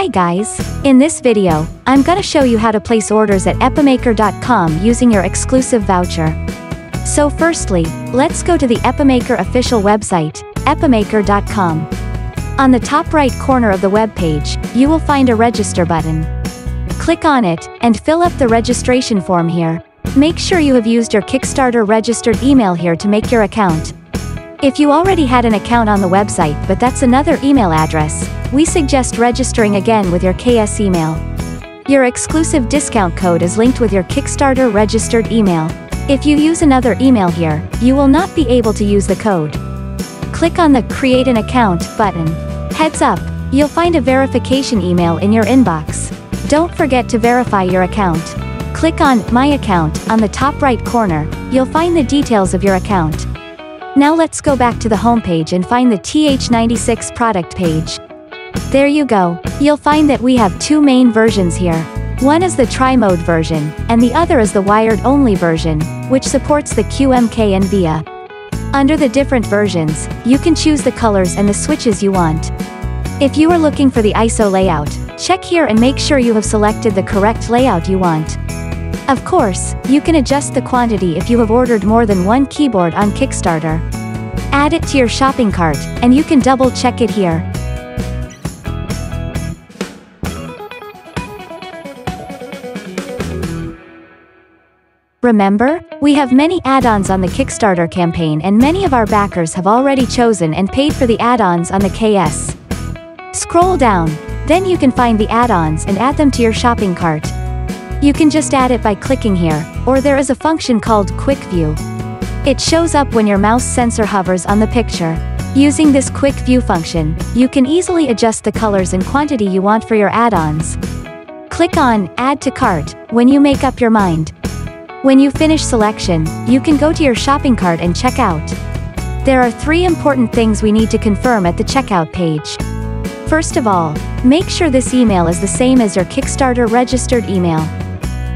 Hi guys! In this video, I'm gonna show you how to place orders at epomaker.com using your exclusive voucher. So firstly, let's go to the Epomaker official website, epomaker.com. On the top right corner of the web page, you will find a register button. Click on it, and fill up the registration form here. Make sure you have used your Kickstarter registered email here to make your account. If you already had an account on the website but that's another email address, we suggest registering again with your KS email. Your exclusive discount code is linked with your Kickstarter registered email. If you use another email here, you will not be able to use the code. Click on the Create an Account button. Heads up, you'll find a verification email in your inbox. Don't forget to verify your account. Click on My Account on the top right corner, you'll find the details of your account. Now let's go back to the homepage and find the TH96 product page. There you go, you'll find that we have two main versions here. One is the tri-mode version, and the other is the wired-only version, which supports the QMK and VIA. Under the different versions, you can choose the colors and the switches you want. If you are looking for the ISO layout, check here and make sure you have selected the correct layout you want. Of course, you can adjust the quantity if you have ordered more than one keyboard on Kickstarter. Add it to your shopping cart, and you can double check it here. Remember, we have many add-ons on the Kickstarter campaign and many of our backers have already chosen and paid for the add-ons on the KS. Scroll down, then you can find the add-ons and add them to your shopping cart. You can just add it by clicking here, or there is a function called Quick View. It shows up when your mouse sensor hovers on the picture. Using this Quick View function, you can easily adjust the colors and quantity you want for your add-ons. Click on Add to Cart when you make up your mind. When you finish selection, you can go to your shopping cart and check out. There are three important things we need to confirm at the checkout page. First of all, make sure this email is the same as your Kickstarter registered email.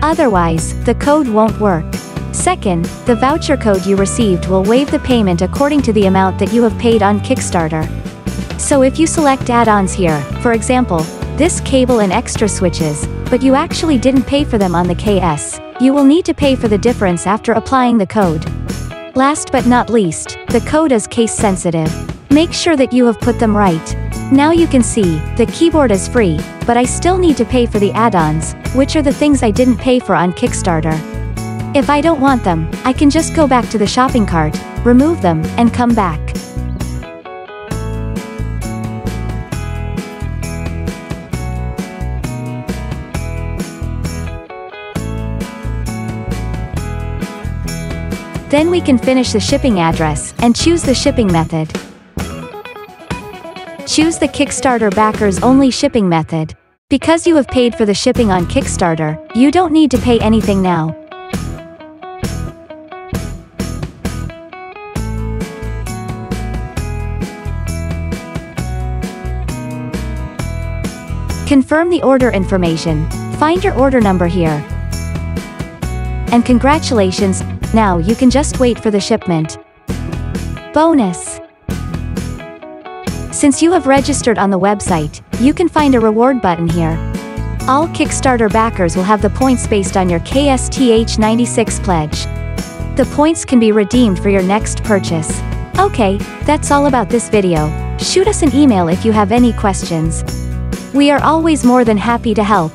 Otherwise, the code won't work. Second, the voucher code you received will waive the payment according to the amount that you have paid on Kickstarter. So if you select add-ons here, for example, this cable and extra switches, but you actually didn't pay for them on the KS, you will need to pay for the difference after applying the code. Last but not least, the code is case sensitive. Make sure that you have put them right. Now you can see, the keyboard is free, but I still need to pay for the add-ons, which are the things I didn't pay for on Kickstarter. If I don't want them, I can just go back to the shopping cart, remove them, and come back. Then we can finish the shipping address, and choose the shipping method. Choose the Kickstarter backers only shipping method. Because you have paid for the shipping on Kickstarter, you don't need to pay anything now. Confirm the order information. Find your order number here. And congratulations, now you can just wait for the shipment. Bonus! Since you have registered on the website, you can find a reward button here. All Kickstarter backers will have the points based on your KSTH96 pledge. The points can be redeemed for your next purchase. Okay, that's all about this video. Shoot us an email if you have any questions. We are always more than happy to help.